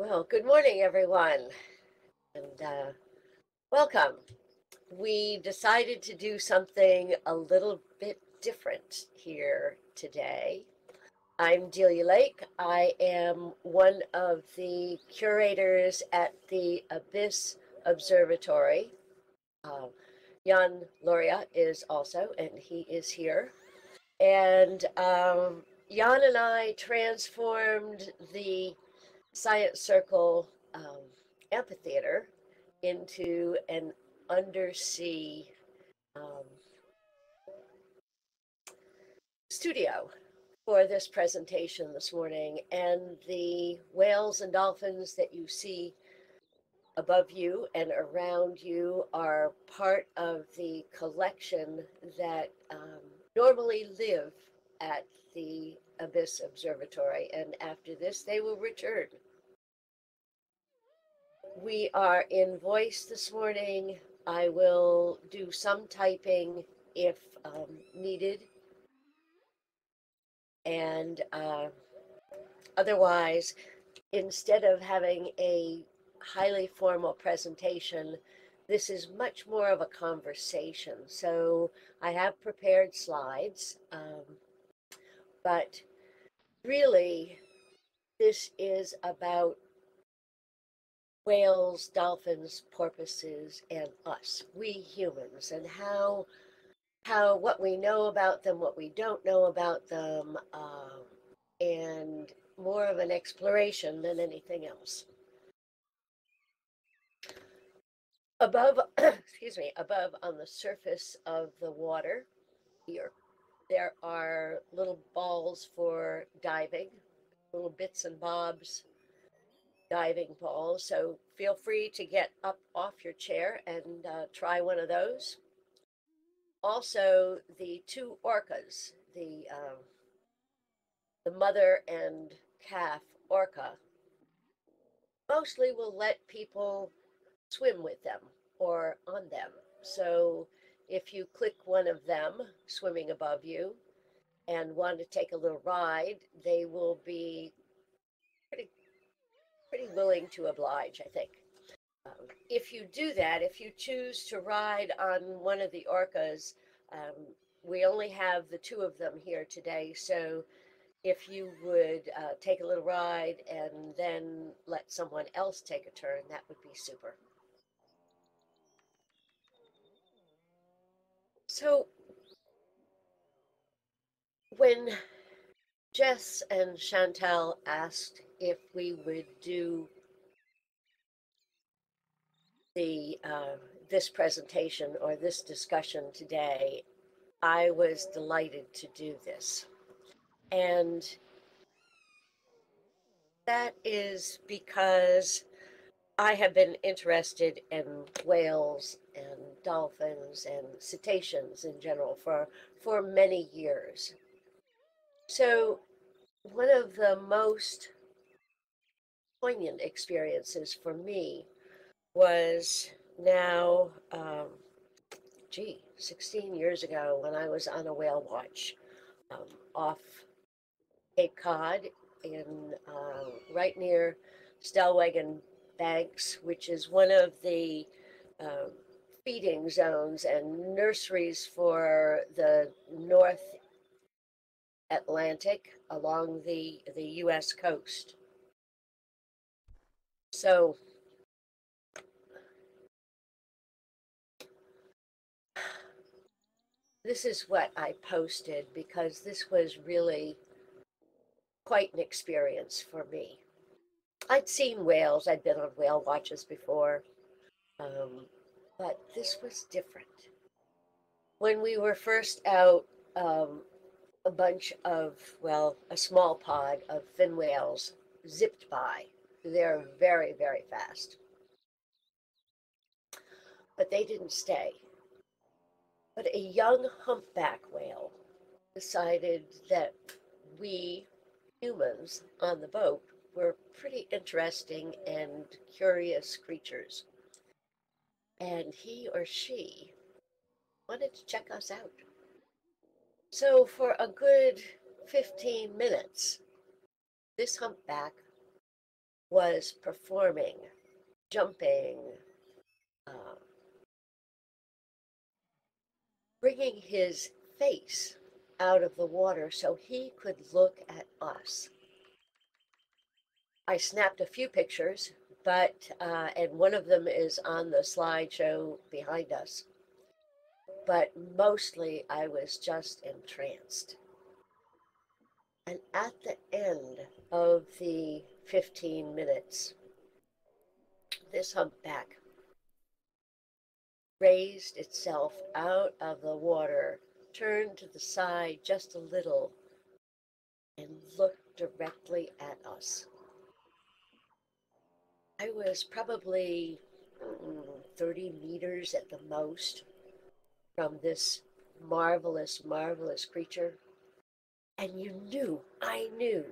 Well, good morning, everyone, and uh, welcome. We decided to do something a little bit different here today. I'm Delia Lake. I am one of the curators at the Abyss Observatory. Uh, Jan Loria is also, and he is here. And um, Jan and I transformed the Science Circle um, amphitheater into an undersea um, studio for this presentation this morning. And the whales and dolphins that you see above you and around you are part of the collection that um, normally live at the Abyss Observatory. And after this, they will return. We are in voice this morning. I will do some typing if um, needed. And uh, otherwise, instead of having a highly formal presentation, this is much more of a conversation. So I have prepared slides, um, but really, this is about whales, dolphins, porpoises, and us, we humans, and how how what we know about them, what we don't know about them, um, and more of an exploration than anything else. Above, excuse me, above on the surface of the water here, there are little balls for diving, little bits and bobs diving balls. So feel free to get up off your chair and uh, try one of those. Also, the two orcas, the uh, the mother and calf orca, mostly will let people swim with them or on them. So if you click one of them swimming above you and want to take a little ride, they will be pretty, pretty willing to oblige, I think. Um, if you do that, if you choose to ride on one of the orcas, um, we only have the two of them here today, so if you would uh, take a little ride and then let someone else take a turn, that would be super. So when Jess and Chantel asked if we would do the uh, this presentation or this discussion today, I was delighted to do this. And that is because I have been interested in whales and dolphins and cetaceans in general for, for many years. So, one of the most poignant experiences for me was now, um, gee, 16 years ago when I was on a whale watch um, off Cape Cod in uh, right near Stellwagen Banks, which is one of the uh, feeding zones and nurseries for the North Atlantic along the, the U.S. coast. So, this is what I posted because this was really quite an experience for me. I'd seen whales, I'd been on whale watches before, um, but this was different. When we were first out, um, a bunch of, well, a small pod of fin whales zipped by. They're very, very fast. But they didn't stay. But a young humpback whale decided that we humans on the boat were pretty interesting and curious creatures. And he or she wanted to check us out. So, for a good 15 minutes, this humpback was performing, jumping, uh, bringing his face out of the water so he could look at us. I snapped a few pictures, but, uh, and one of them is on the slideshow behind us. But mostly I was just entranced. And at the end of the 15 minutes, this humpback raised itself out of the water, turned to the side just a little, and looked directly at us. I was probably mm, 30 meters at the most from this marvelous, marvelous creature. And you knew, I knew,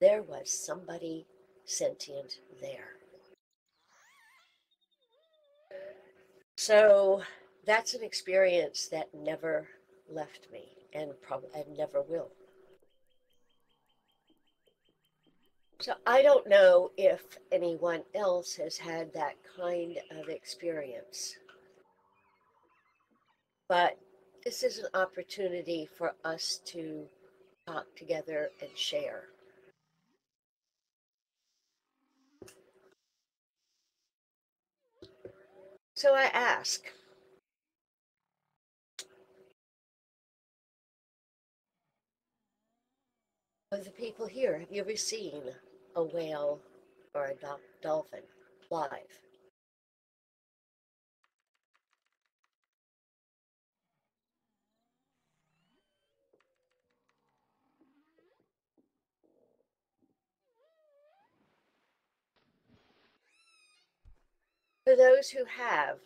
there was somebody sentient there. So that's an experience that never left me and probably and never will. So I don't know if anyone else has had that kind of experience. But this is an opportunity for us to talk together and share. So I ask, of the people here, have you ever seen a whale or a dolphin live? For those who have,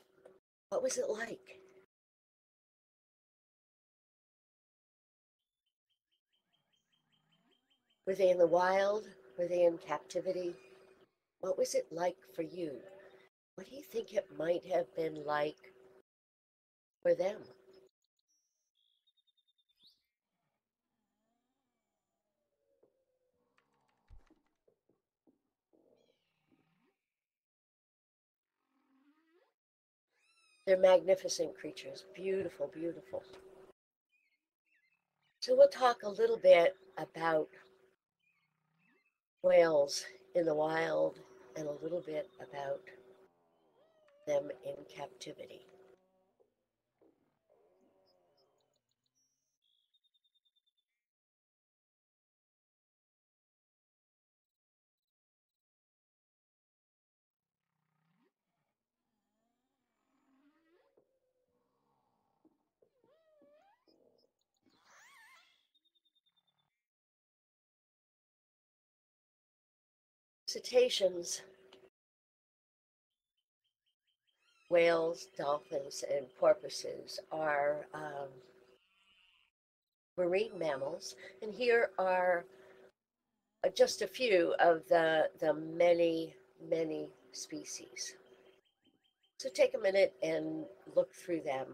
what was it like? Were they in the wild? Were they in captivity? What was it like for you? What do you think it might have been like for them? They're magnificent creatures, beautiful, beautiful. So we'll talk a little bit about whales in the wild and a little bit about them in captivity. Cetaceans, whales, dolphins, and porpoises are um, marine mammals. And here are uh, just a few of the, the many, many species. So take a minute and look through them,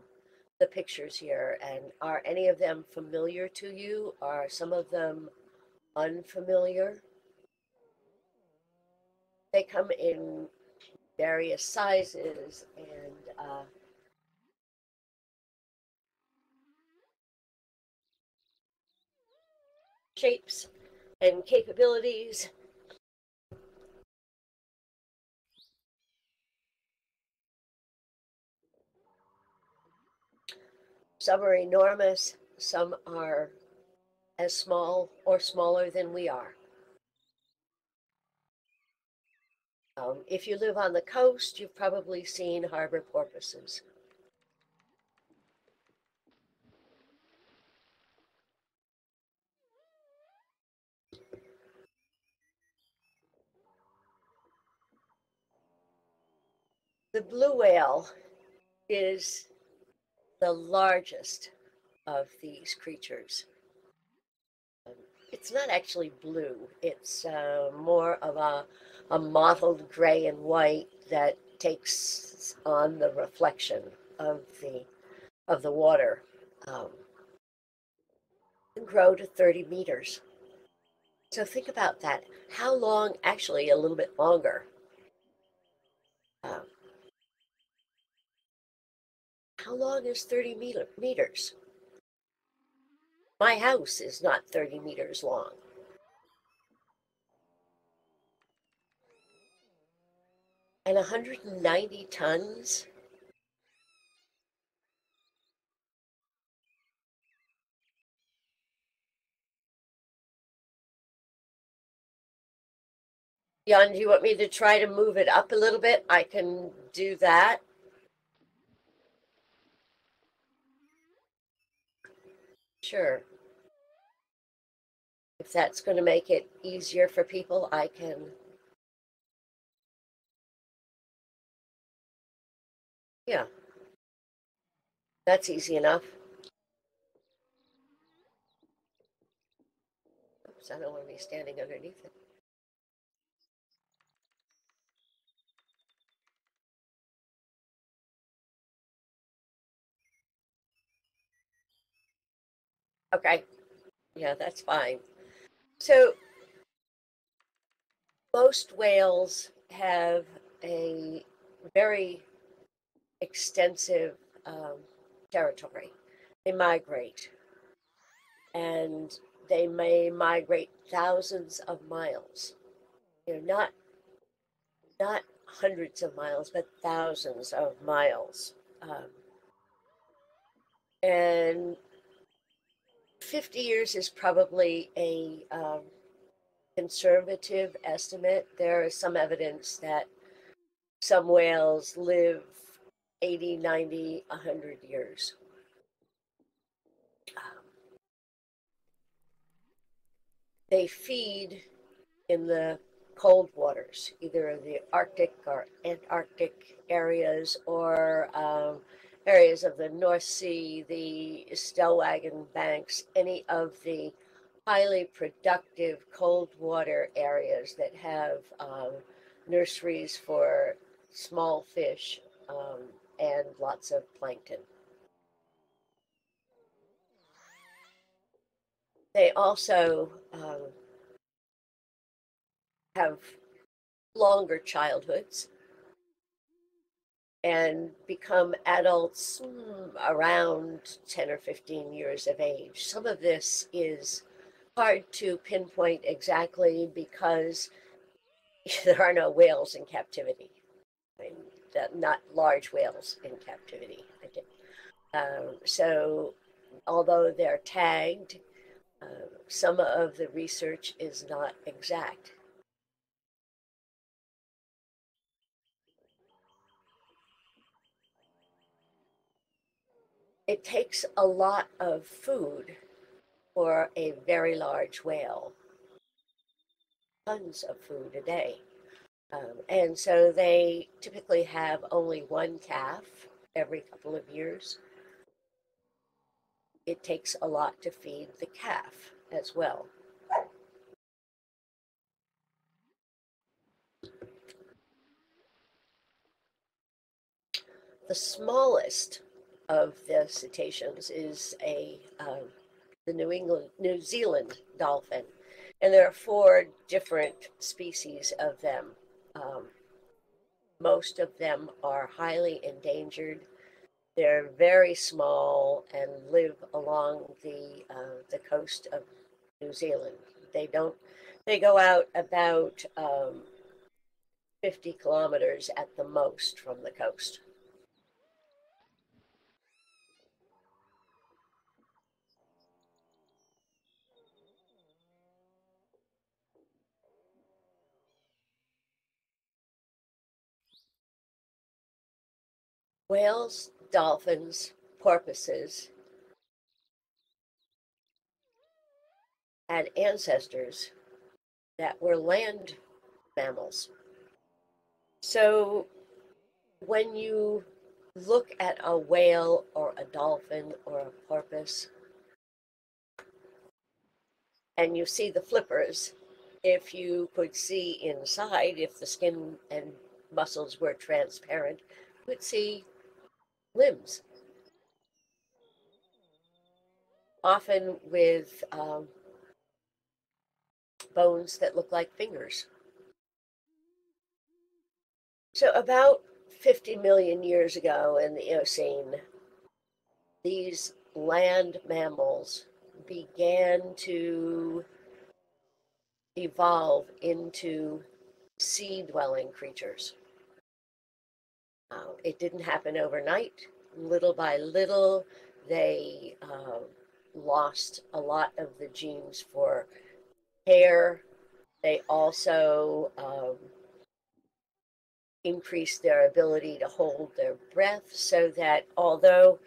the pictures here, and are any of them familiar to you? Are some of them unfamiliar? They come in various sizes and uh, shapes and capabilities. Some are enormous, some are as small or smaller than we are. Um, if you live on the coast, you've probably seen harbor porpoises. The blue whale is the largest of these creatures. It's not actually blue, it's uh, more of a a mottled gray and white that takes on the reflection of the of the water um, grow to 30 meters. So think about that. How long, actually, a little bit longer. Um, how long is 30 meter, meters? My house is not 30 meters long. And 190 tons? Jan, do you want me to try to move it up a little bit? I can do that. Sure. If that's going to make it easier for people, I can. Yeah. That's easy enough. Oops, I don't want to be standing underneath it. Okay. Yeah, that's fine. So most whales have a very extensive um, territory. They migrate and they may migrate thousands of miles. You know, not not hundreds of miles, but thousands of miles. Um, and 50 years is probably a um, conservative estimate. There is some evidence that some whales live 80, 90, 100 years. Um, they feed in the cold waters, either in the Arctic or Antarctic areas or um, areas of the North Sea, the Stellwagen banks, any of the highly productive cold water areas that have um, nurseries for small fish um, and lots of plankton. They also um, have longer childhoods and become adults mm, around 10 or 15 years of age. Some of this is hard to pinpoint exactly because there are no whales in captivity. I mean, not large whales in captivity. Um, so, although they're tagged, uh, some of the research is not exact. it takes a lot of food for a very large whale. Tons of food a day. Um, and so they typically have only one calf every couple of years. It takes a lot to feed the calf as well. The smallest of the cetaceans is a um, the New England New Zealand dolphin, and there are four different species of them. Um, most of them are highly endangered. They're very small and live along the uh, the coast of New Zealand. They don't. They go out about um, 50 kilometers at the most from the coast. Whales, dolphins, porpoises had ancestors that were land mammals. So when you look at a whale or a dolphin or a porpoise and you see the flippers, if you could see inside, if the skin and muscles were transparent, you would see limbs. Often with um, bones that look like fingers. So, about 50 million years ago in the Eocene, these land mammals began to evolve into sea dwelling creatures. Uh, it didn't happen overnight. Little by little, they uh, lost a lot of the genes for hair. They also um, increased their ability to hold their breath so that although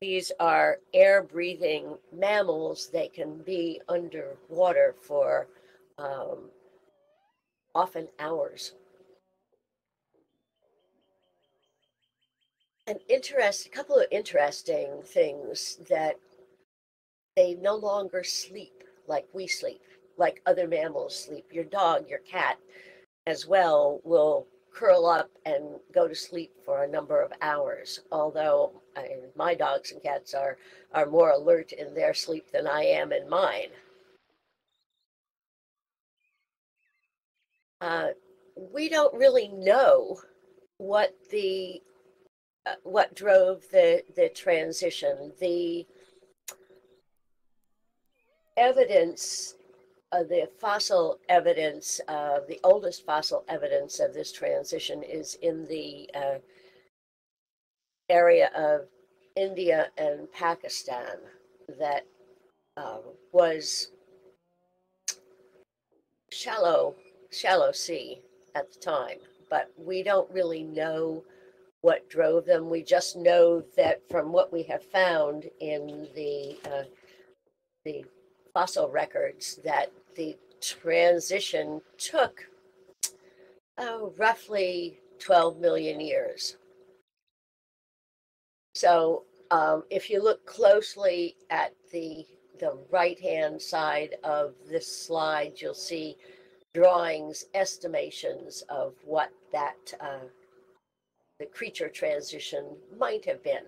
these are air breathing mammals, they can be underwater for um, often hours. An interest, a couple of interesting things that they no longer sleep like we sleep, like other mammals sleep. Your dog, your cat, as well, will curl up and go to sleep for a number of hours. Although I, my dogs and cats are are more alert in their sleep than I am in mine. Uh, we don't really know what the what drove the the transition. The evidence, uh, the fossil evidence, uh, the oldest fossil evidence of this transition is in the uh, area of India and Pakistan that um, was shallow shallow sea at the time, but we don't really know what drove them. We just know that from what we have found in the uh, the fossil records, that the transition took oh, roughly 12 million years. So um, if you look closely at the the right hand side of this slide, you'll see drawings, estimations of what that uh, the creature transition might have been.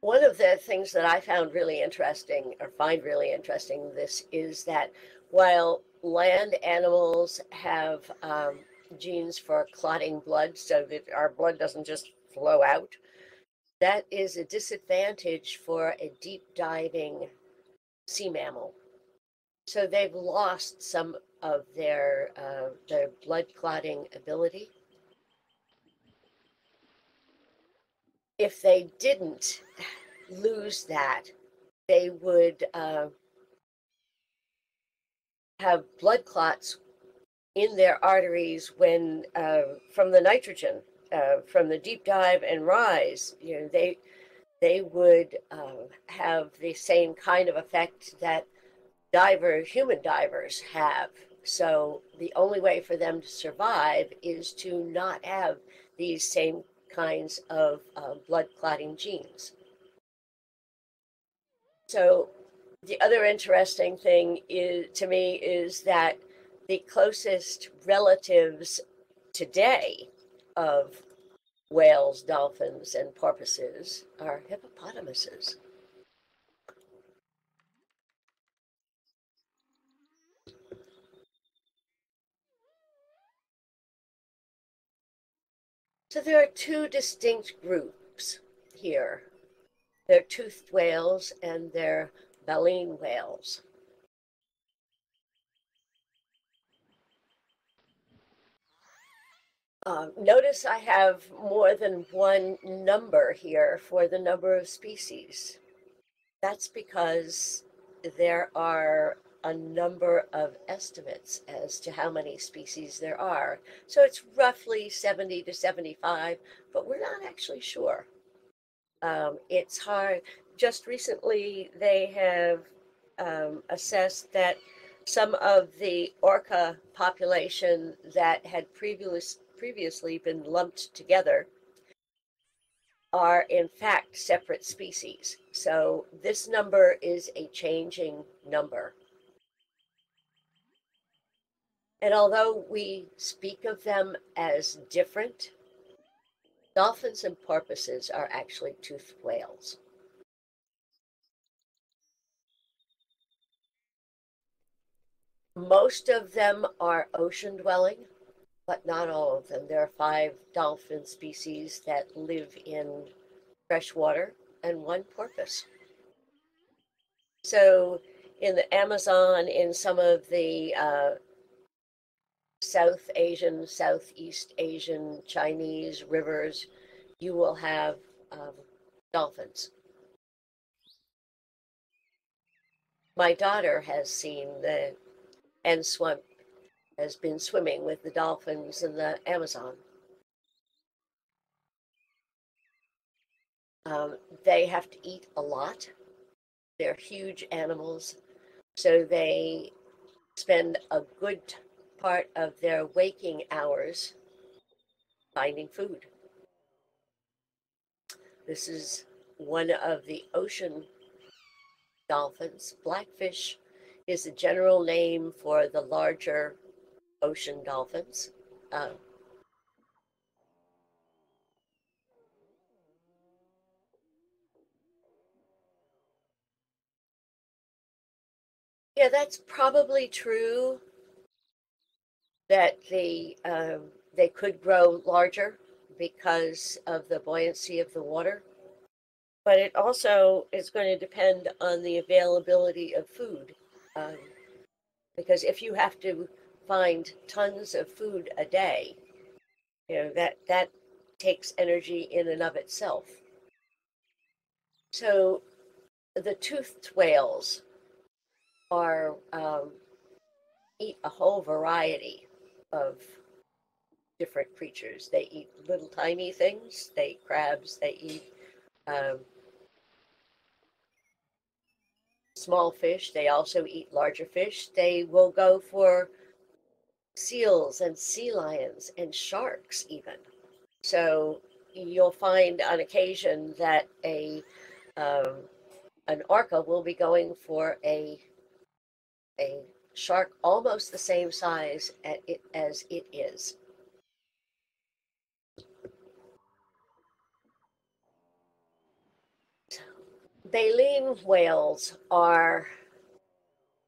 One of the things that I found really interesting, or find really interesting, this is that while land animals have um, genes for clotting blood so that our blood doesn't just flow out, that is a disadvantage for a deep diving sea mammal. So they've lost some of their uh, their blood clotting ability. If they didn't lose that, they would uh, have blood clots in their arteries when uh, from the nitrogen uh, from the deep dive and rise, you know, they they would uh, have the same kind of effect that diver human divers have. So the only way for them to survive is to not have these same kinds of uh, blood clotting genes. So the other interesting thing is to me is that the closest relatives today of whales, dolphins, and porpoises are hippopotamuses. So there are two distinct groups here. They're toothed whales and they're baleen whales. Uh, notice I have more than one number here for the number of species. That's because there are a number of estimates as to how many species there are. So it's roughly 70 to 75, but we're not actually sure. Um, it's hard. Just recently, they have um, assessed that some of the orca population that had previous, previously been lumped together are in fact separate species. So this number is a changing number. And although we speak of them as different, dolphins and porpoises are actually toothed whales. Most of them are ocean dwelling, but not all of them. There are five dolphin species that live in fresh water, and one porpoise. So, in the Amazon, in some of the uh, South Asian, Southeast Asian, Chinese rivers, you will have um, dolphins. My daughter has seen the and swim has been swimming with the dolphins in the Amazon. Um, they have to eat a lot. They're huge animals, so they spend a good part of their waking hours finding food. This is one of the ocean dolphins. Blackfish is a general name for the larger ocean dolphins. Uh, yeah, that's probably true that the um, they could grow larger because of the buoyancy of the water. But it also is going to depend on the availability of food. Um, because if you have to find tons of food a day, you know, that, that takes energy in and of itself. So the toothed whales are um, eat a whole variety of different creatures. They eat little tiny things. They eat crabs. They eat um, small fish. They also eat larger fish. They will go for seals and sea lions and sharks, even. So you'll find on occasion that a um, an orca will be going for a a shark almost the same size it, as it is. Baleen whales are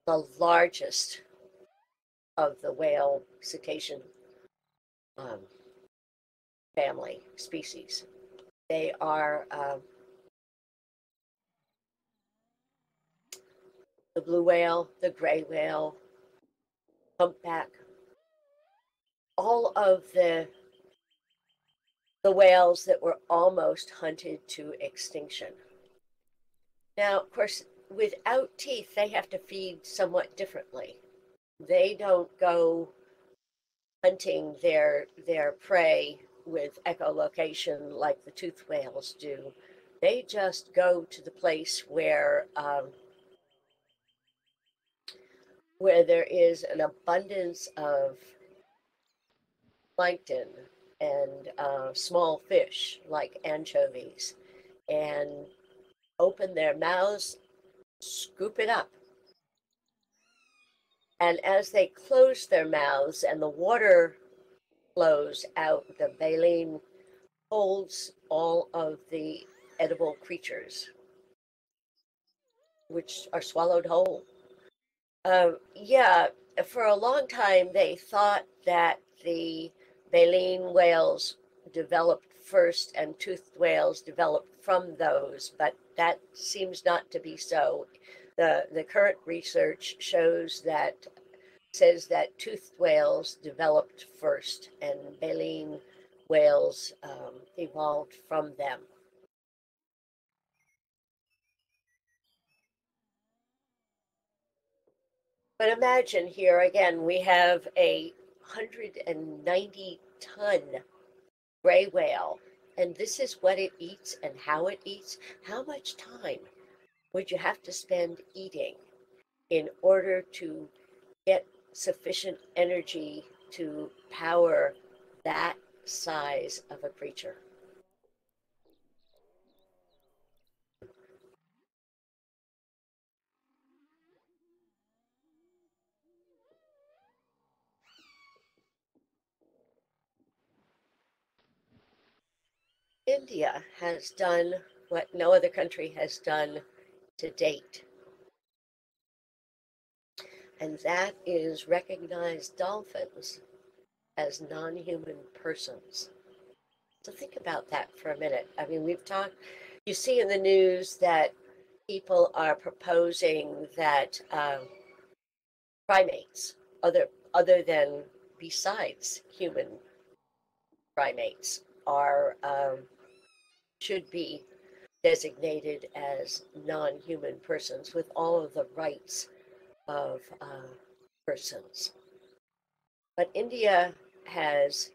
the largest of the whale cetacean um, family species. They are um, the blue whale, the gray whale, humpback, all of the the whales that were almost hunted to extinction. Now, of course, without teeth, they have to feed somewhat differently. They don't go hunting their their prey with echolocation like the toothed whales do. They just go to the place where um, where there is an abundance of plankton and uh, small fish like anchovies, and open their mouths, scoop it up. And as they close their mouths and the water flows out, the baleen holds all of the edible creatures, which are swallowed whole. Um, yeah, for a long time they thought that the baleen whales developed first and toothed whales developed from those, but that seems not to be so. The, the current research shows that says that toothed whales developed first and baleen whales um, evolved from them. But imagine here again, we have a 190 ton gray whale, and this is what it eats and how it eats. How much time would you have to spend eating in order to get sufficient energy to power that size of a creature? India has done what no other country has done to date. and that is recognize dolphins as non human persons. So think about that for a minute. I mean, we've talked, you see in the news that people are proposing that um, primates, other, other than besides human primates, are um, should be designated as non-human persons with all of the rights of uh, persons. But India has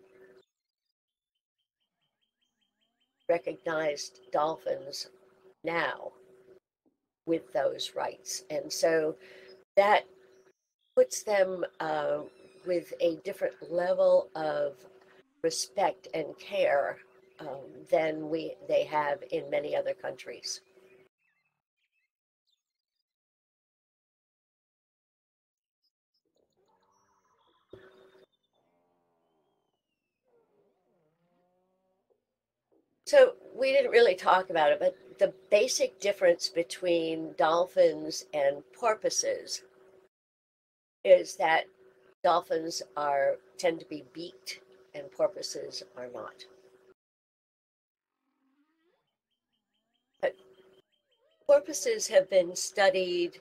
recognized dolphins now with those rights. And so that puts them uh, with a different level of respect and care um, than we they have in many other countries. So we didn't really talk about it, but the basic difference between dolphins and porpoises is that dolphins are tend to be beaked and porpoises are not. Porpoises have been studied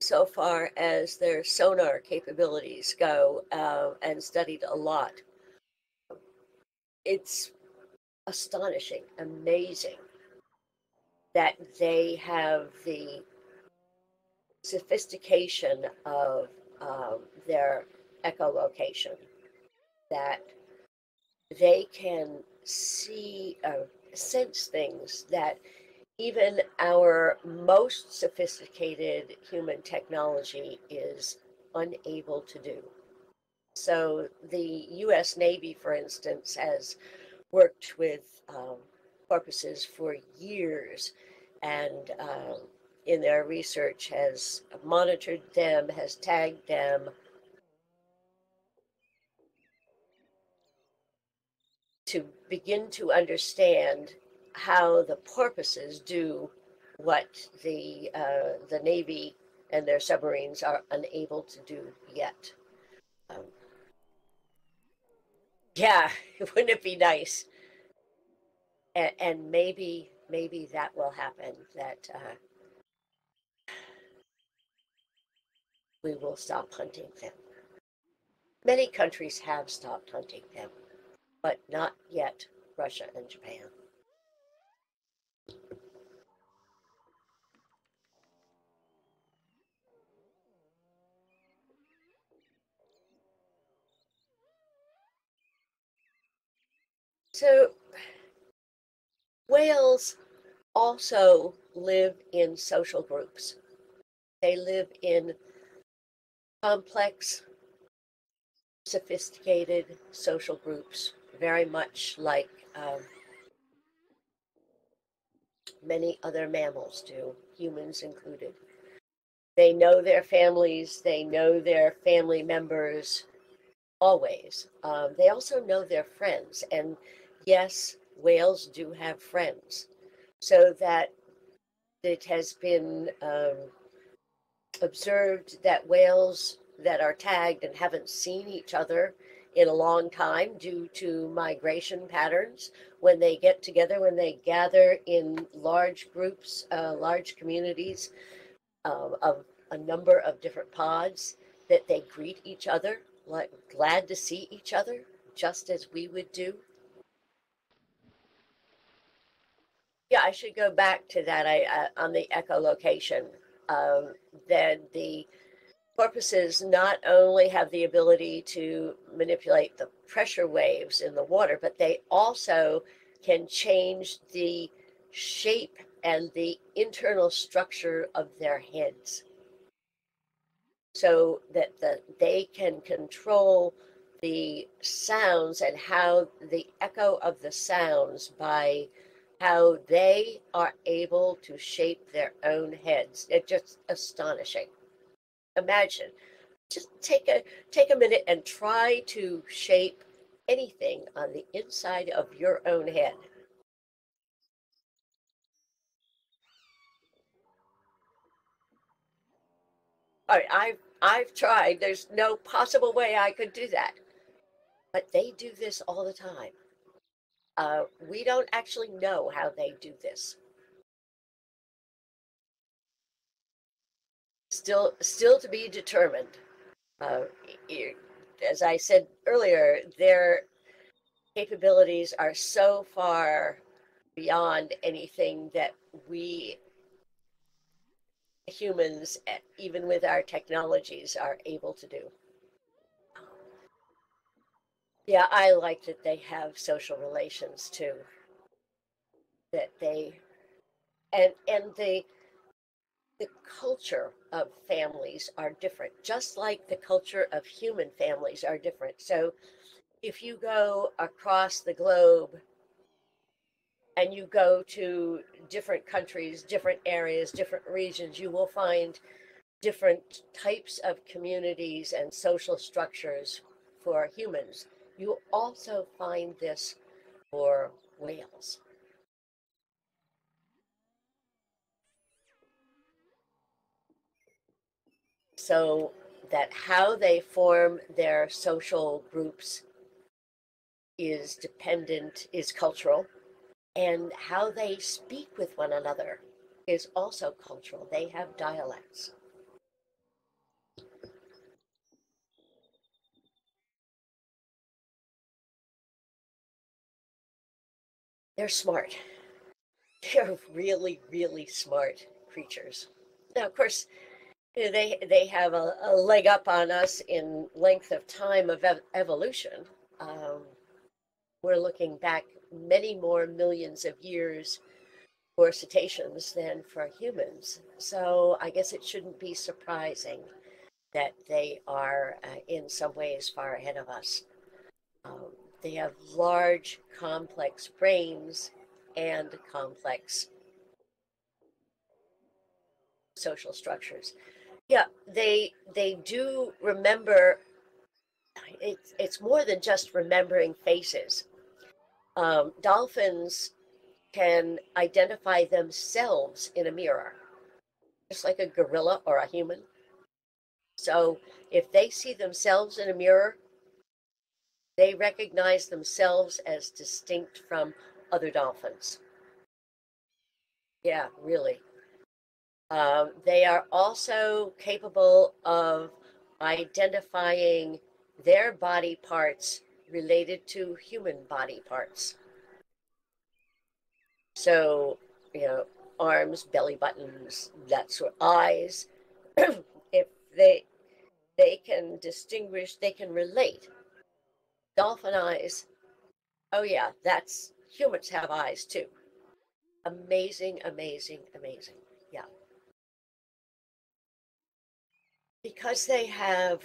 so far as their sonar capabilities go uh, and studied a lot. It's astonishing, amazing that they have the sophistication of um, their echolocation, that they can see, uh, sense things that even our most sophisticated human technology is unable to do. So, the US Navy, for instance, has worked with um, porpoises for years and uh, in their research has monitored them, has tagged them. To begin to understand how the porpoises do what the uh, the Navy and their submarines are unable to do yet. Um, yeah, wouldn't it be nice? And, and maybe, maybe that will happen. That uh, we will stop hunting them. Many countries have stopped hunting them, but not yet Russia and Japan. So, whales also live in social groups. They live in complex, sophisticated social groups, very much like um, many other mammals do, humans included. They know their families, they know their family members always. Um, they also know their friends. And yes, whales do have friends. So that it has been um, observed that whales that are tagged and haven't seen each other in a long time due to migration patterns when they get together when they gather in large groups uh, large communities um, of a number of different pods that they greet each other like glad to see each other just as we would do. Yeah i should go back to that i uh, on the echolocation um, that the porpoises not only have the ability to manipulate the pressure waves in the water, but they also can change the shape and the internal structure of their heads so that the, they can control the sounds and how the echo of the sounds by how they are able to shape their own heads. It's just astonishing. Imagine, just take a take a minute and try to shape anything on the inside of your own head. All right, I've I've tried. There's no possible way I could do that. But they do this all the time. Uh, we don't actually know how they do this. Still, still to be determined. Uh, as I said earlier, their capabilities are so far beyond anything that we humans, even with our technologies, are able to do. Yeah, I like that they have social relations too. That they and and the the culture of families are different, just like the culture of human families are different. So if you go across the globe and you go to different countries, different areas, different regions, you will find different types of communities and social structures for humans. You also find this for whales. So that how they form their social groups is dependent, is cultural, and how they speak with one another is also cultural. They have dialects. They're smart. They're really, really smart creatures. Now, of course, they they have a, a leg up on us in length of time of ev- evolution. Um, we're looking back many more millions of years for cetaceans than for humans. So I guess it shouldn't be surprising that they are uh, in some ways far ahead of us. Um, they have large, complex brains and complex social structures. Yeah, they they do remember. It's it's more than just remembering faces um, dolphins can identify themselves in a mirror, just like a gorilla or a human. So if they see themselves in a mirror, they recognize themselves as distinct from other dolphins. Yeah, really. Um, they are also capable of identifying their body parts related to human body parts. So, you know, arms, belly buttons, that sort eyes. if they they can distinguish, they can relate. Dolphin eyes. Oh yeah, that's humans have eyes too. Amazing, amazing, amazing. Yeah. Because they have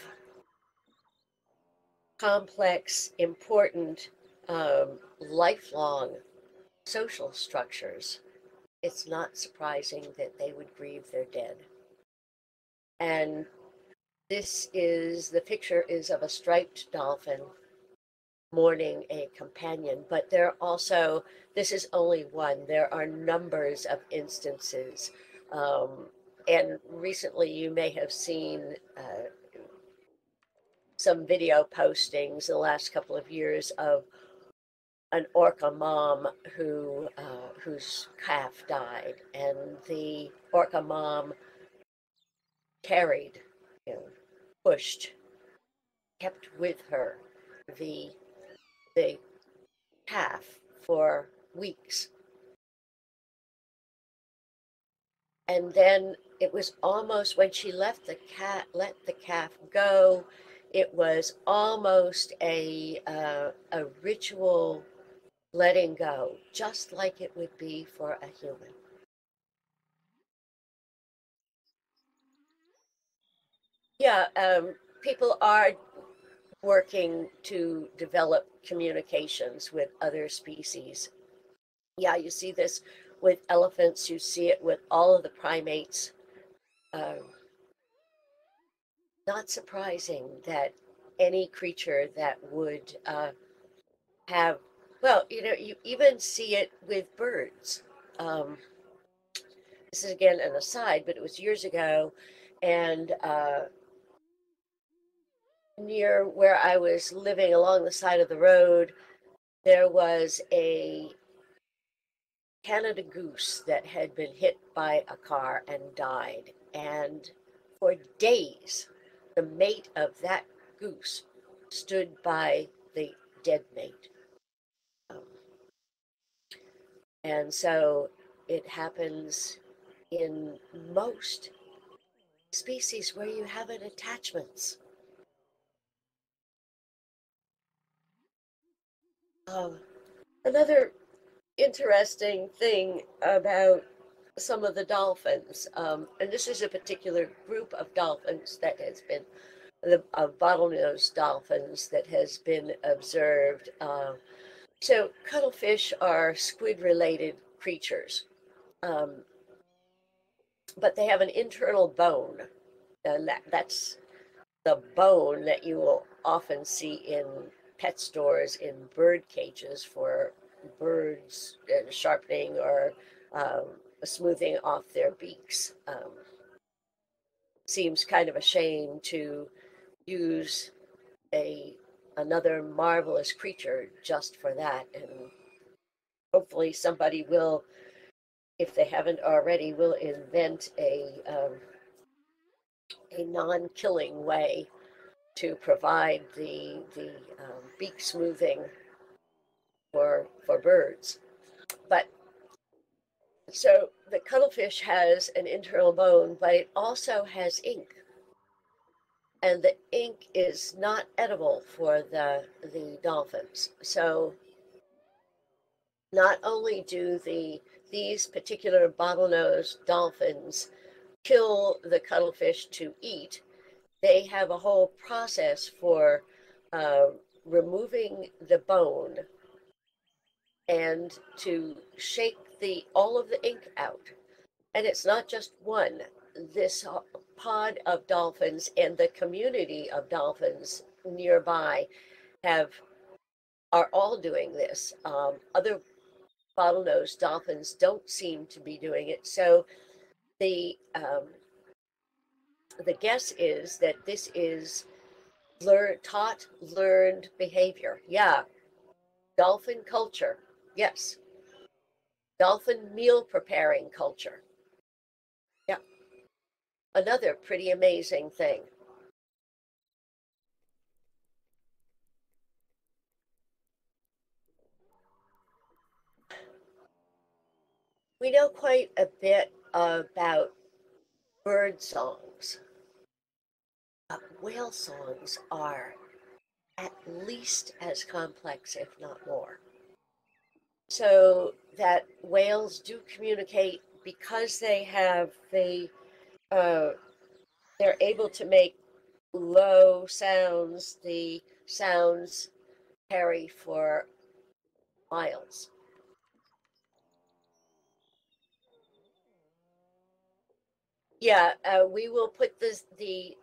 complex, important, um, lifelong social structures, it's not surprising that they would grieve their dead. And this is the picture is of a striped dolphin mourning a companion, but there are also, this is only one, there are numbers of instances. Um, and recently you may have seen uh, some video postings the last couple of years of an orca mom who uh, whose calf died, and the orca mom carried, you know, pushed, kept with her the the calf for weeks. And then it was almost when she left the cat, let the calf go, it was almost a uh, a ritual letting go, just like it would be for a human. Yeah, um, people are working to develop communications with other species. Yeah, you see this with elephants, you see it with all of the primates. Um, not surprising that any creature that would uh, have, well, you know, you even see it with birds. Um, this is again an aside, but it was years ago, and uh, near where I was living along the side of the road, there was a Canada goose that had been hit by a car and died. And for days, the mate of that goose stood by the dead mate. Um, and so it happens in most species where you have an attachments. Um, another interesting thing about some of the dolphins, um, and this is a particular group of dolphins that has been the uh, bottlenose dolphins that has been observed. Uh, so cuttlefish are squid-related creatures, um, but they have an internal bone, and that, that's the bone that you will often see in pet stores in bird cages for birds uh, sharpening or um, smoothing off their beaks. Um, seems kind of a shame to use a another marvelous creature just for that and hopefully somebody will if they haven't already will invent a um, a non-killing way to provide the the um, beak smoothing for for birds but so the cuttlefish has an internal bone but it also has ink and the ink is not edible for the the dolphins. So not only do the these particular bottlenose dolphins kill the cuttlefish to eat, they have a whole process for uh, removing the bone and to shake the all of the ink out. And it's not just one. This pod of dolphins and the community of dolphins nearby have are all doing this. Um, other bottlenose dolphins don't seem to be doing it. So the um, the guess is that this is learn, taught learned behavior. Yeah, dolphin culture. Yes, dolphin meal preparing culture Yeah. another pretty amazing thing. We know quite a bit about bird songs. But whale songs are at least as complex, if not more. So that whales do communicate because they have the uh, they're able to make low sounds. The sounds carry for miles. Yeah, uh, we will put this, the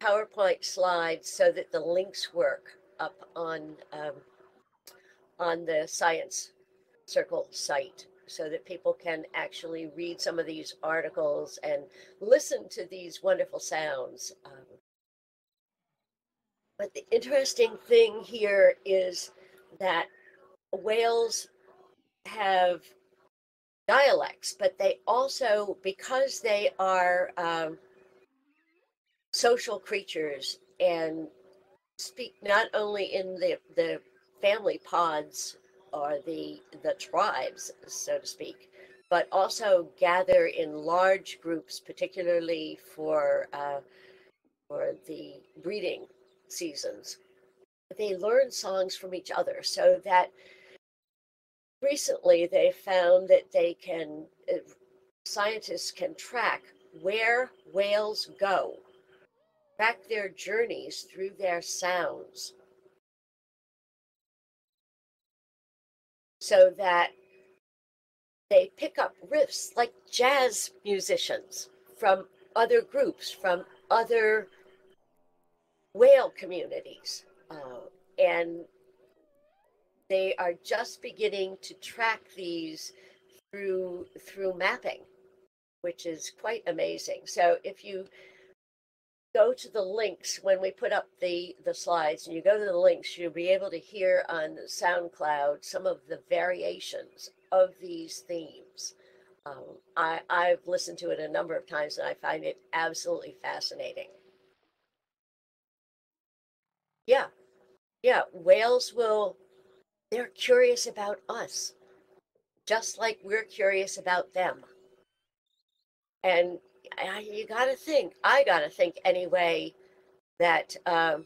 PowerPoint slides so that the links work up on um, on the Science Circle site so that people can actually read some of these articles and listen to these wonderful sounds. Um, but the interesting thing here is that whales have dialects, but they also, because they are um, social creatures and speak not only in the, the family pods or the the tribes, so to speak, but also gather in large groups, particularly for uh, for the breeding seasons. They learn songs from each other, so that recently they found that they can uh, scientists can track where whales go, track their journeys through their sounds so that they pick up riffs like jazz musicians from other groups, from other whale communities. Uh, and they are just beginning to track these through through mapping, which is quite amazing. So if you go to the links when we put up the the slides and you go to the links you'll be able to hear on soundcloud some of the variations of these themes. Um, I, i've listened to it a number of times and i find it absolutely fascinating. Yeah. Yeah whales will they're curious about us just like we're curious about them. And I, you got to think, I got to think anyway, that um,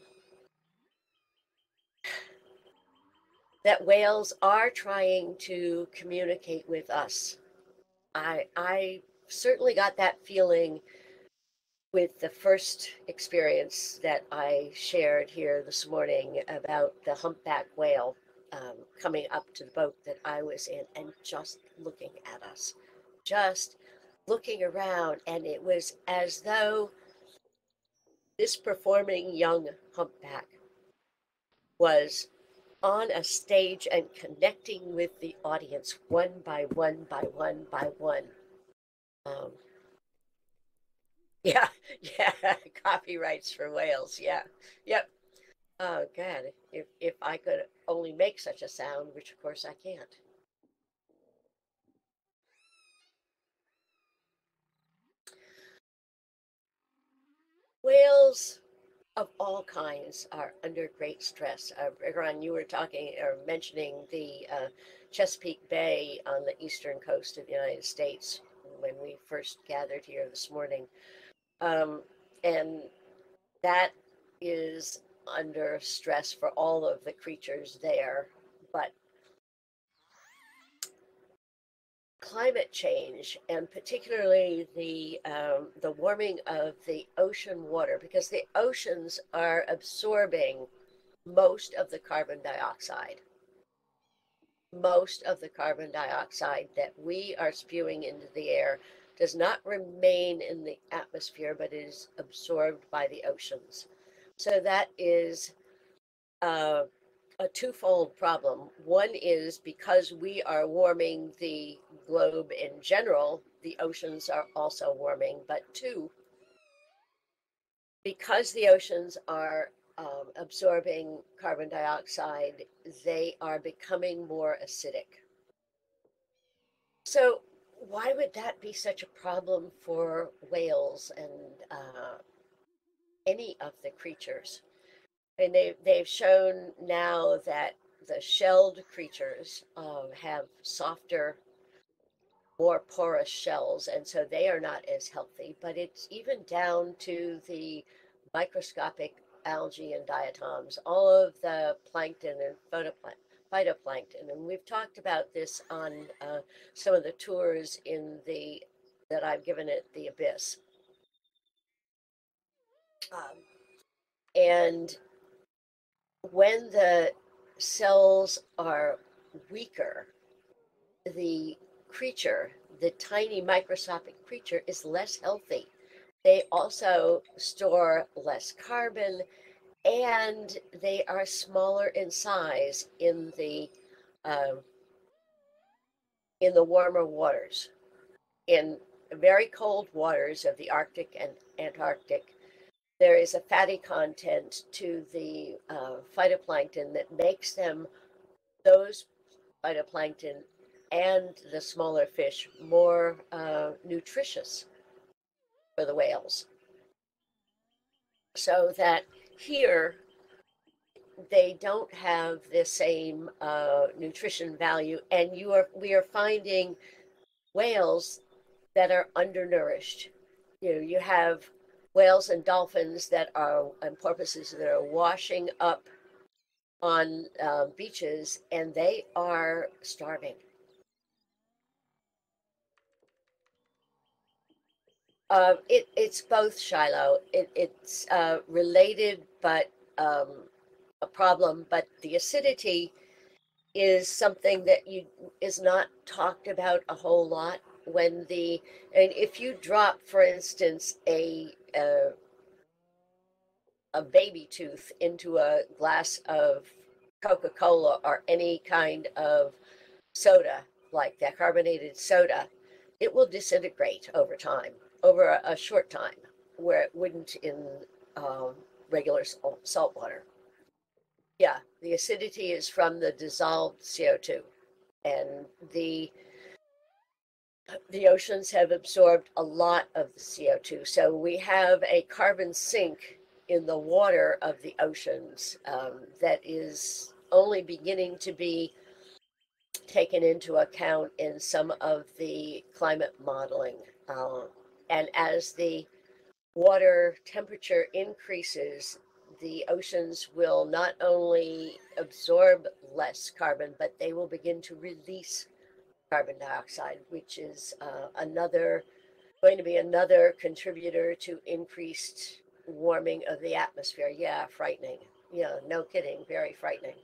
that whales are trying to communicate with us. I I certainly got that feeling with the first experience that I shared here this morning about the humpback whale um, coming up to the boat that I was in and just looking at us, just looking around, and it was as though this performing young humpback was on a stage and connecting with the audience one by one by one by one. Um, yeah, yeah, copyrights for whales. Yeah, yep. Oh God, if if I could only make such a sound, which of course I can't. Whales of all kinds are under great stress. Uh, Ron, you were talking or mentioning the uh, Chesapeake Bay on the eastern coast of the United States when we first gathered here this morning. Um, and that is under stress for all of the creatures there. But climate change and particularly the um, the warming of the ocean water because the oceans are absorbing most of the carbon dioxide. Most of the carbon dioxide that we are spewing into the air does not remain in the atmosphere but is absorbed by the oceans. So that is uh, a twofold problem. One is because we are warming the globe in general, the oceans are also warming. But two, because the oceans are um, absorbing carbon dioxide, they are becoming more acidic. So, why would that be such a problem for whales and uh, any of the creatures? And they they've shown now that the shelled creatures um, have softer, more porous shells, and so they are not as healthy. But it's even down to the microscopic algae and diatoms, all of the plankton and phytoplankton, and we've talked about this on uh, some of the tours in the that I've given at the abyss. Um, and when the cells are weaker, the creature, the tiny microscopic creature, is less healthy. They also store less carbon and they are smaller in size in the uh, in the warmer waters. In very cold waters of the Arctic and Antarctic, there is a fatty content to the uh, phytoplankton that makes them, those phytoplankton and the smaller fish, more uh, nutritious for the whales. So that here, they don't have the same uh, nutrition value, and you are we are finding whales that are undernourished. You know, you have whales and dolphins that are and porpoises that are washing up on uh, beaches and they are starving. Uh, it, it's both, Shiloh. It, it's uh, related, but um, a problem. But the acidity is something that you is not talked about a whole lot when the and if you drop for instance a, a a baby tooth into a glass of coca-cola or any kind of soda like that carbonated soda it will disintegrate over time over a, a short time where it wouldn't in um, regular salt water. Yeah, the acidity is from the dissolved CO2, and the the oceans have absorbed a lot of the CO2. So we have a carbon sink in the water of the oceans um, that is only beginning to be taken into account in some of the climate modeling. Uh, and as the water temperature increases, the oceans will not only absorb less carbon, but they will begin to release carbon dioxide, which is uh, another going to be another contributor to increased warming of the atmosphere. Yeah, frightening. Yeah, no kidding, very frightening.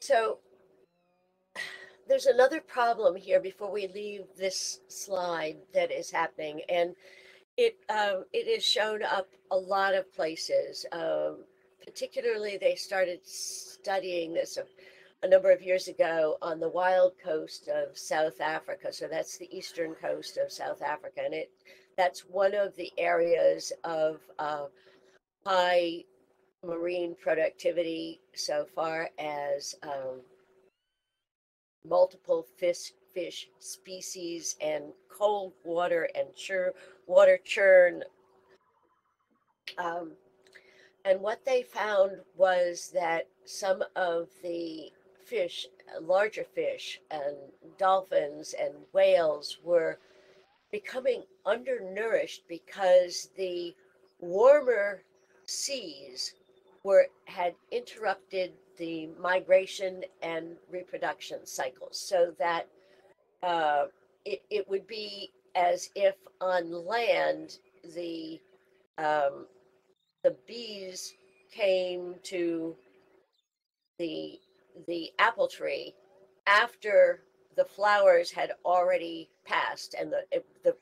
So there's another problem here before we leave this slide that is happening, and it um, it is shown up a lot of places. Um, particularly, they started studying this a, a, number of years ago on the wild coast of South Africa. So that's the eastern coast of South Africa, and it that's one of the areas of uh, high marine productivity so far as um, multiple fish fish species and cold water and chur, water churn. Um, and what they found was that some of the fish, larger fish, and dolphins and whales were becoming undernourished because the warmer seas were had interrupted the migration and reproduction cycles. So that uh, it, it would be as if on land the um, the bees came to the the apple tree after the flowers had already passed and the it, the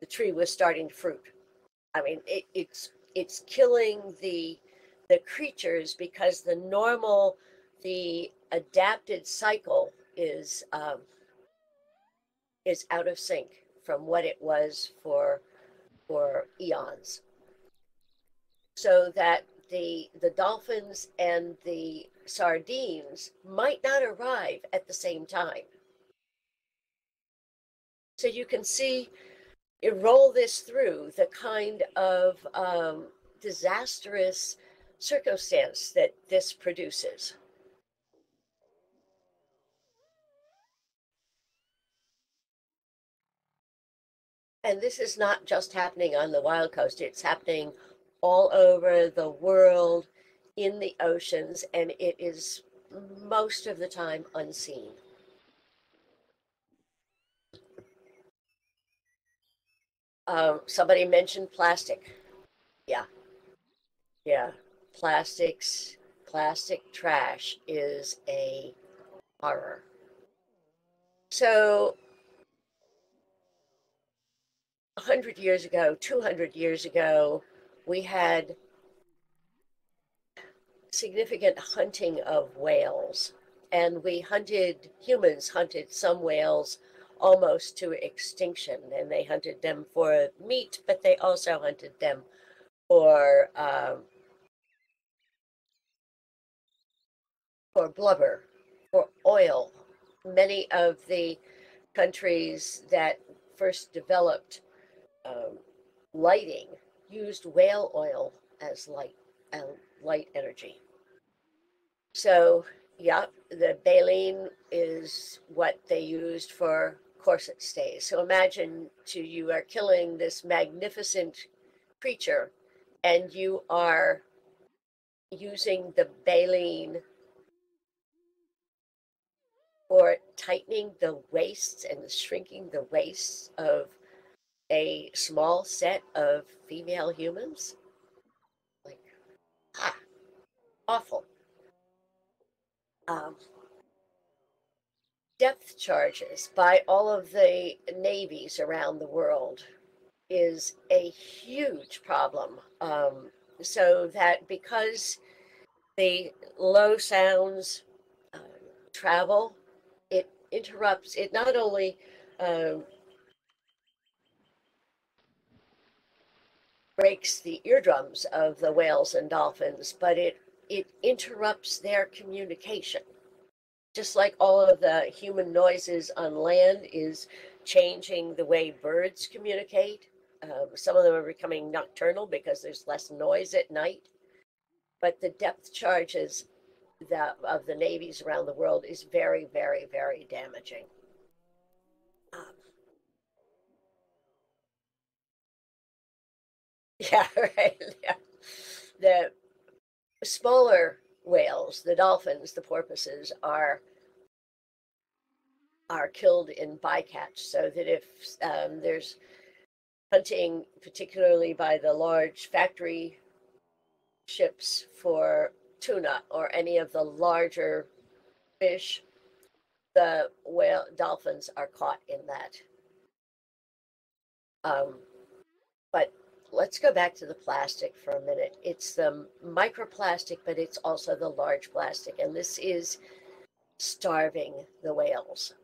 the tree was starting to fruit. I mean, it, it's it's killing the the creatures because the normal, the adapted cycle is um, is out of sync from what it was for for eons. So that the the dolphins and the sardines might not arrive at the same time. So you can see, you roll this through the kind of um, disastrous circumstance that this produces. And this is not just happening on the wild coast, it's happening all over the world in the oceans, and it is most of the time unseen. Um, somebody mentioned plastic. Yeah. Yeah. Plastics, plastic trash is a horror. So, 100 years ago, 200 years ago, we had significant hunting of whales. And we hunted, humans hunted some whales almost to extinction. And they hunted them for meat, but they also hunted them for, um, for blubber, for oil. Many of the countries that first developed um, lighting used whale oil as light uh, light energy. So, yeah, the baleen is what they used for corset stays. So imagine to you are killing this magnificent creature and you are using the baleen for tightening the waists and shrinking the waists of a small set of female humans. Like, ah, awful. Um, depth charges by all of the navies around the world is a huge problem. Um, so that because the low sounds uh, travel, it interrupts, it not only um, breaks the eardrums of the whales and dolphins, but it it interrupts their communication. Just like all of the human noises on land is changing the way birds communicate. Um, some of them are becoming nocturnal because there's less noise at night. But the depth charges that of the navies around the world is very, very, very damaging. Um, yeah, right. Yeah. The smaller whales, the dolphins, the porpoises, are are killed in bycatch. So that if um, there's hunting, particularly by the large factory ships for tuna or any of the larger fish, the whale dolphins are caught in that. Um, but let's go back to the plastic for a minute. It's the microplastic, but it's also the large plastic, and this is starving the whales.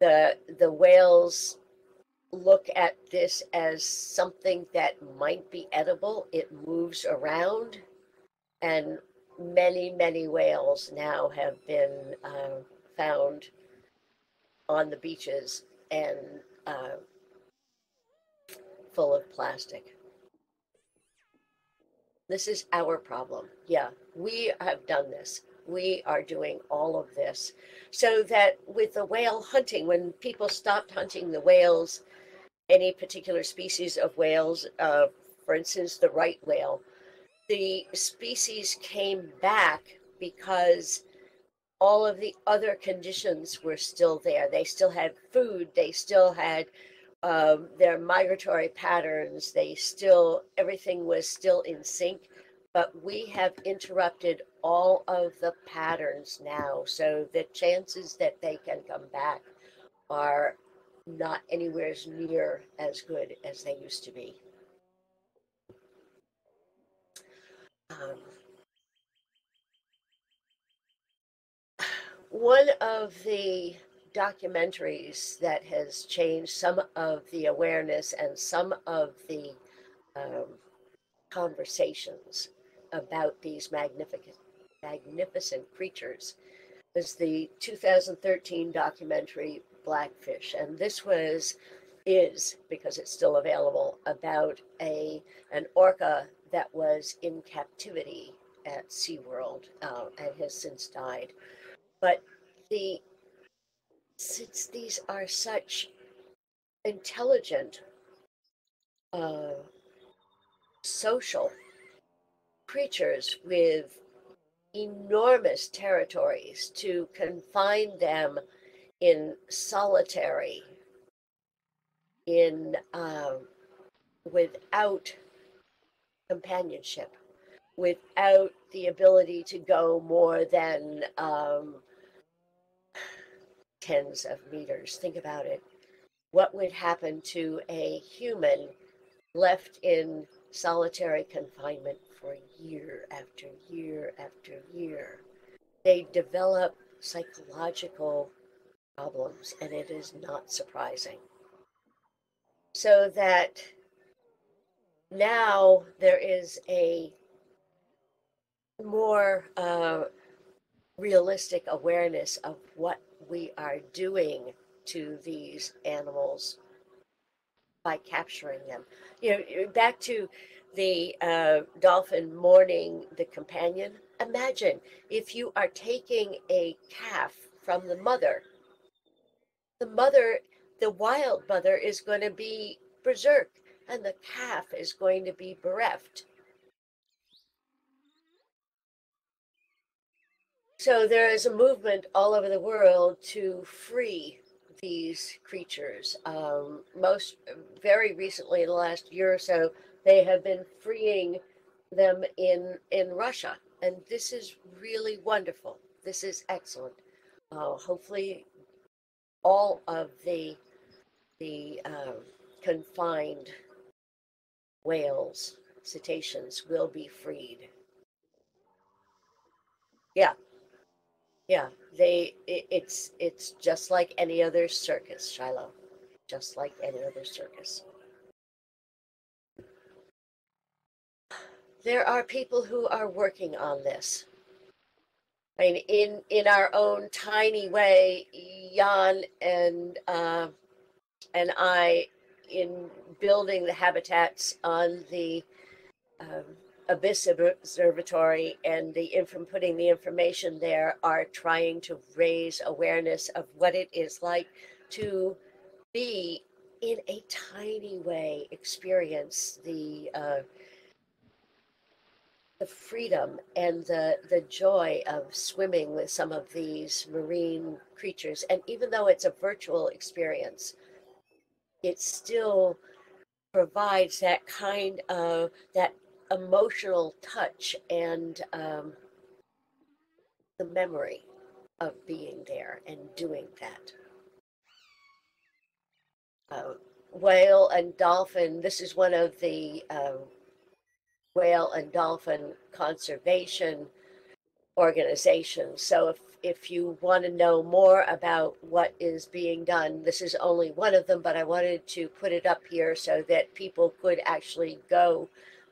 The the whales look at this as something that might be edible. It moves around, and many, many whales now have been uh, found on the beaches and uh, full of plastic. This is our problem. Yeah, we have done this. We are doing all of this. So that with the whale hunting, when people stopped hunting the whales any particular species of whales, uh, for instance, the right whale, the species came back because all of the other conditions were still there. They still had food, they still had um, their migratory patterns, they still, everything was still in sync. But we have interrupted all of the patterns now. So the chances that they can come back are not anywhere as near as good as they used to be. Um, one of the documentaries that has changed some of the awareness and some of the um, conversations about these magnificent, magnificent creatures was the 2013 documentary Blackfish, and this was is because it's still available about a an orca that was in captivity at SeaWorld uh, and has since died. But the since these are such intelligent uh, social creatures with enormous territories to confine them in solitary, in um, without companionship, without the ability to go more than um, tens of meters. Think about it. What would happen to a human left in solitary confinement for year after year after year? They develop psychological problems, and it is not surprising. So that now there is a more uh, realistic awareness of what we are doing to these animals by capturing them. You know, back to the uh, dolphin mourning the companion. Imagine if you are taking a calf from the mother the mother, the wild mother, is going to be berserk and the calf is going to be bereft. So there is a movement all over the world to free these creatures. Um, most very recently, in the last year or so, they have been freeing them in in Russia, and this is really wonderful. This is excellent. Uh, hopefully, all of the the uh, confined whales, cetaceans will be freed. Yeah, yeah. They it, it's it's just like any other circus, Shiloh. just like any other circus. There are people who are working on this. I mean, in in our own tiny way, Jan and uh, and I, in building the habitats on the um, Abyss Observatory and the from putting the information there are trying to raise awareness of what it is like to be in a tiny way experience the uh, the freedom and the the joy of swimming with some of these marine creatures. And even though it's a virtual experience it still provides that kind of that emotional touch and um, the memory of being there and doing that. Uh, whale and dolphin, this is one of the uh, whale and dolphin conservation organizations. So if, if you want to know more about what is being done, this is only one of them, but I wanted to put it up here so that people could actually go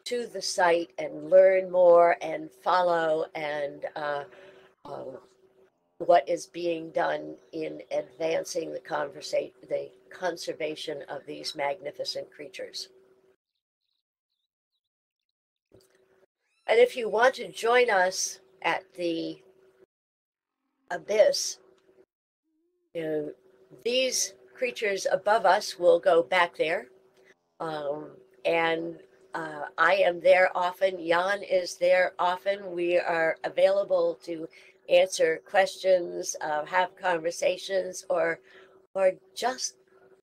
to the site and learn more and follow and uh, uh, what is being done in advancing the conversation, the conservation of these magnificent creatures. And if you want to join us at the abyss, you know, these creatures above us will go back there. Um, and uh, I am there often. Jan is there often. We are available to answer questions, uh, have conversations, or or just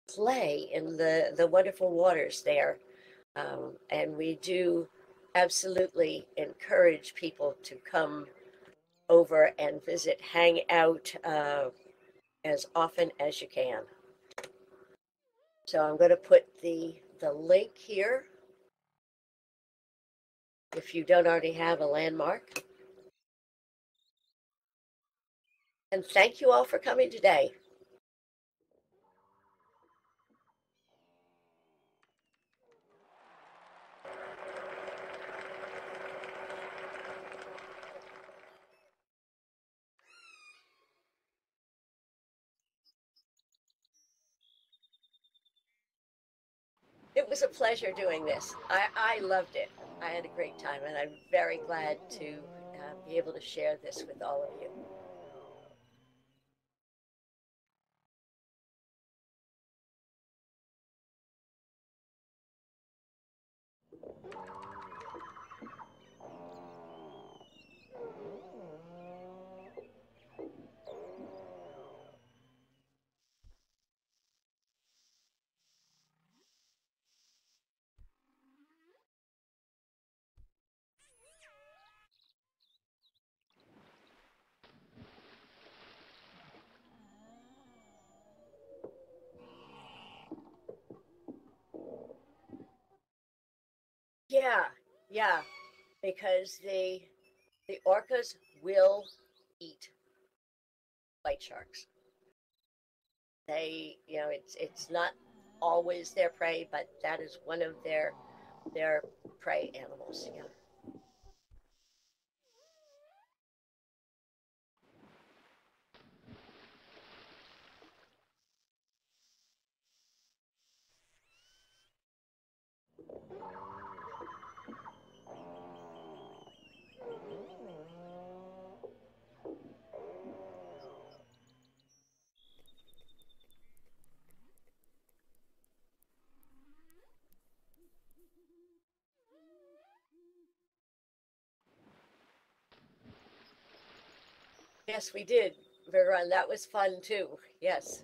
play in the the wonderful waters there. Um, and we do absolutely encourage people to come over and visit, hang out uh, as often as you can. So I'm going to put the the link here if you don't already have a landmark. And thank you all for coming today. It was a pleasure doing this. I, I loved it. I had a great time, and I'm very glad to uh, be able to share this with all of you. Yeah, yeah, because the the orcas will eat white sharks. They, you know, it's it's not always their prey, but that is one of their their prey animals. Yeah. Yes, we did, Vera, that was fun too. Yes.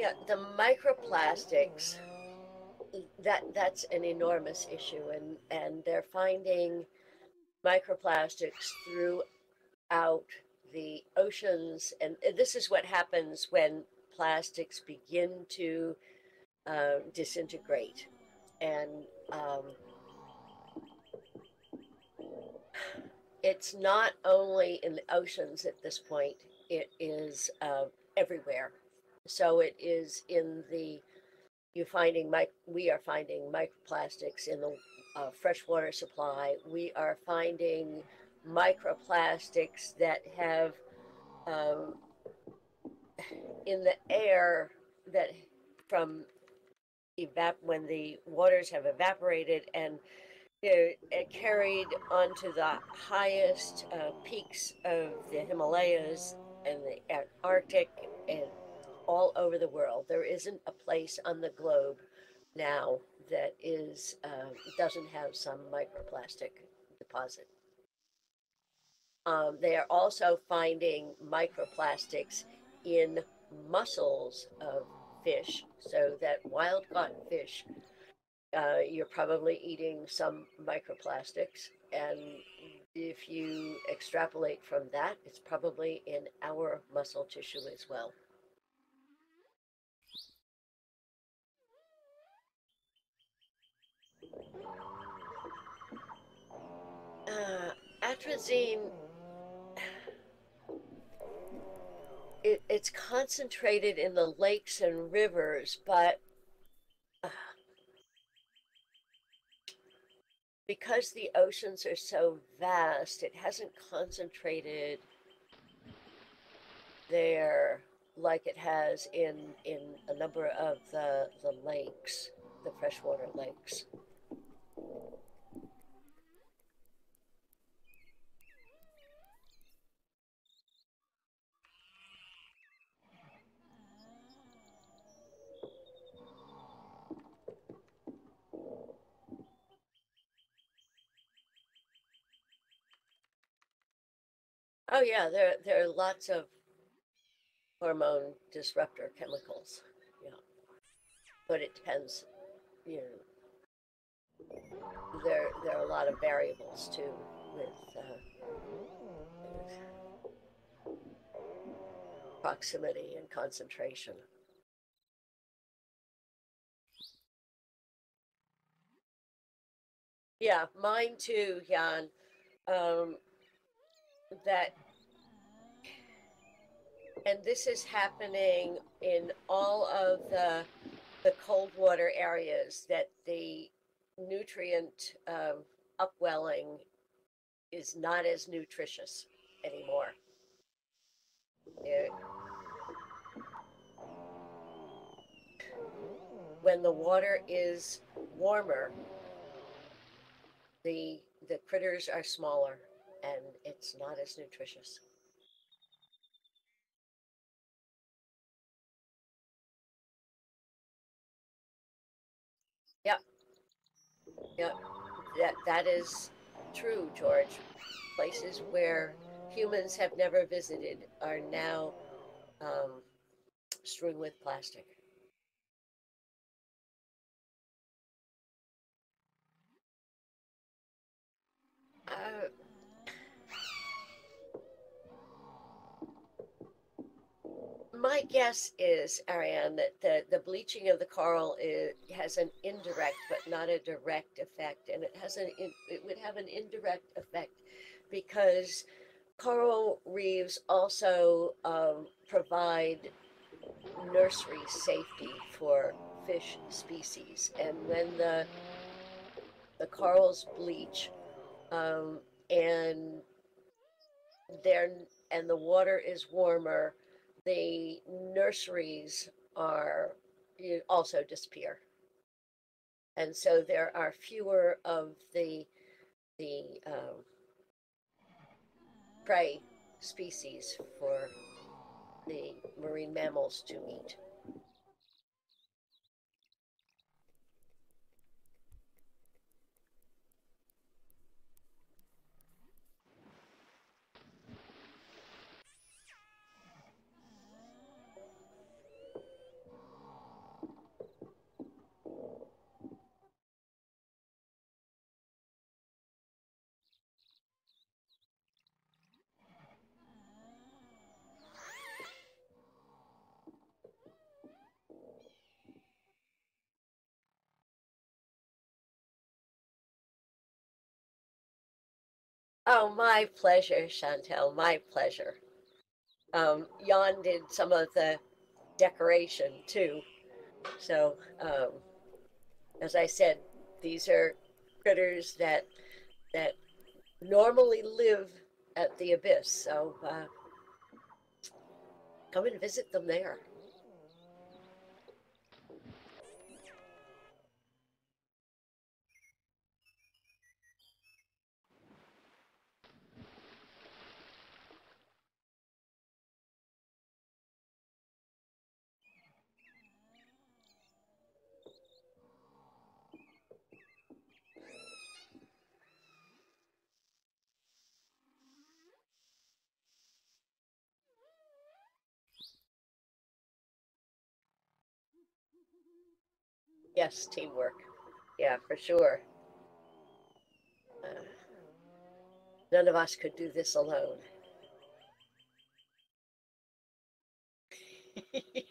Yeah, the microplastics that that's an enormous issue and and they're finding microplastics throughout the oceans and this is what happens when plastics begin to uh, disintegrate and um, it's not only in the oceans at this point it is uh, everywhere so it is in the you're finding mic- we are finding microplastics in the uh, freshwater supply. We are finding microplastics that have um, in the air that from evap when the waters have evaporated and they're carried onto the highest uh, peaks of the Himalayas and the Arctic and all over the world. There isn't a place on the globe now that is uh, doesn't have some microplastic deposit. Um, they are also finding microplastics in muscles of fish, so that wild caught fish, uh, you're probably eating some microplastics, and if you extrapolate from that, it's probably in our muscle tissue as well. uh, atrazine it, it's concentrated in the lakes and rivers but uh, because the oceans are so vast it hasn't concentrated there like it has in in a number of the the lakes the freshwater lakes Oh yeah, there there are lots of hormone disruptor chemicals. Yeah, but it depends. You know, there there are a lot of variables too with, uh, proximity and concentration. Yeah, mine too, Jan. Um, that and this is happening in all of the the cold water areas that the nutrient um, upwelling is not as nutritious anymore. It, when the water is warmer, the the critters are smaller and it's not as nutritious. Yep. Yep. That that is true, George. Places where humans have never visited are now um, strewn with plastic. Uh, my guess is, Ariane, that the, the bleaching of the coral is, has an indirect but not a direct effect, and it has an it would have an indirect effect because coral reefs also um, provide nursery safety for fish species, and when the the corals bleach um, and they're and the water is warmer the nurseries are also disappear. And so there are fewer of the the um, prey species for the marine mammals to eat. Oh, my pleasure, Chantel. My pleasure. Um, Jan did some of the decoration too. So, um, as I said, these are critters that that normally live at the abyss. So, uh, come and visit them there. Yes, teamwork. Yeah, for sure. Uh, none of us could do this alone.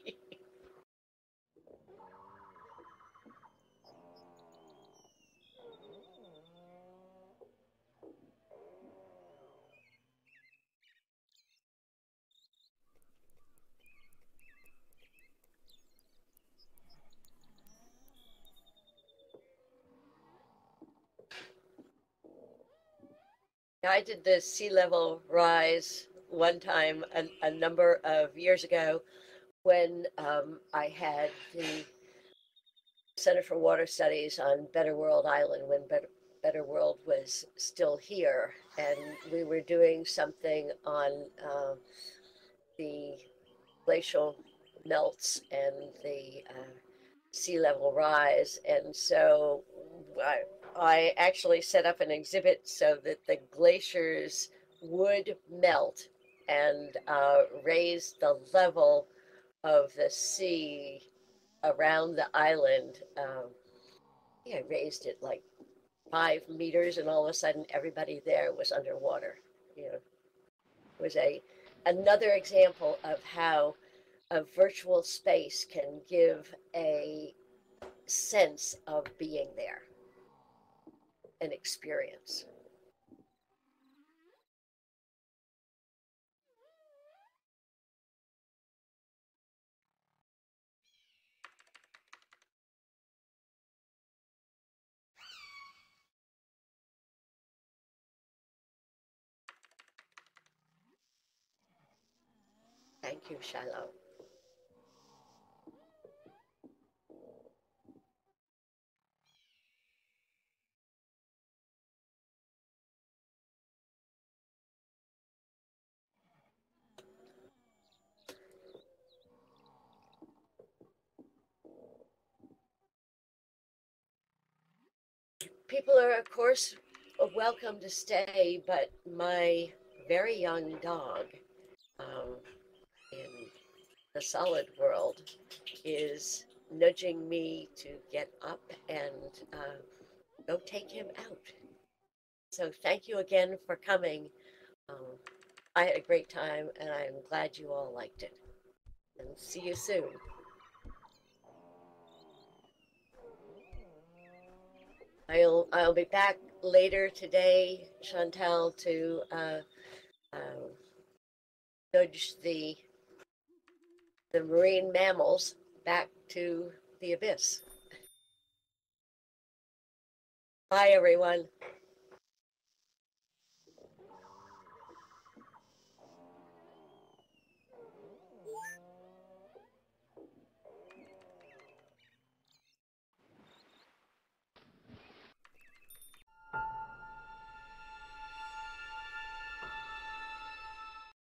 I did the sea level rise one time a, a number of years ago when um, I had the Center for Water Studies on Better World Island when Better, Better World was still here. And we were doing something on uh, the glacial melts and the uh, sea level rise. And so I, I actually set up an exhibit so that the glaciers would melt and uh, raise the level of the sea around the island. Um, yeah, raised it like five meters, and all of a sudden everybody there was underwater. You know, it was a another example of how a virtual space can give a sense of being there, an experience. Thank you, Shiloh. People are, of course, welcome to stay, but my very young dog um, in the solid world is nudging me to get up and uh, go take him out. So thank you again for coming. Um, I had a great time and I'm glad you all liked it. And see you soon. I'll I'll be back later today, Chantel, to uh, uh, nudge the the marine mammals back to the abyss. Bye, everyone.